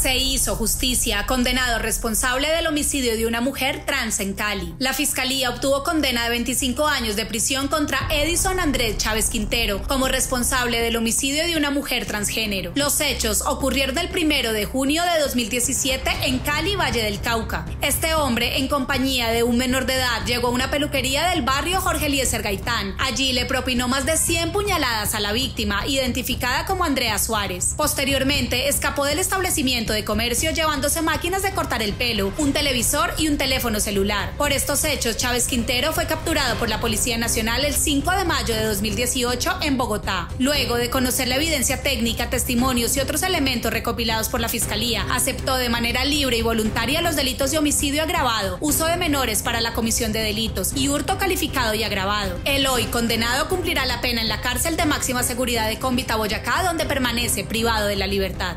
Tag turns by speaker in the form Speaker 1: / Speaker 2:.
Speaker 1: Se hizo justicia, condenado responsable del homicidio de una mujer trans en Cali. La fiscalía obtuvo condena de 25 años de prisión contra Edison Andrés Chávez Quintero como responsable del homicidio de una mujer transgénero. Los hechos ocurrieron el primero de junio de 2017 en Cali, Valle del Cauca. Este hombre, en compañía de un menor de edad, llegó a una peluquería del barrio Jorge Eliezer Gaitán. Allí le propinó más de 100 puñaladas a la víctima, identificada como Andrea Suárez. Posteriormente, escapó del establecimiento de comercio llevándose máquinas de cortar el pelo, un televisor y un teléfono celular. Por estos hechos, Chávez Quintero fue capturado por la Policía Nacional el 5 de mayo de 2018 en Bogotá. Luego de conocer la evidencia técnica, testimonios y otros elementos recopilados por la Fiscalía, aceptó de manera libre y voluntaria los delitos de homicidio agravado, uso de menores para la comisión de delitos y hurto calificado y agravado. El hoy condenado cumplirá la pena en la cárcel de máxima seguridad de Cómbita, Boyacá, donde permanece privado de la libertad.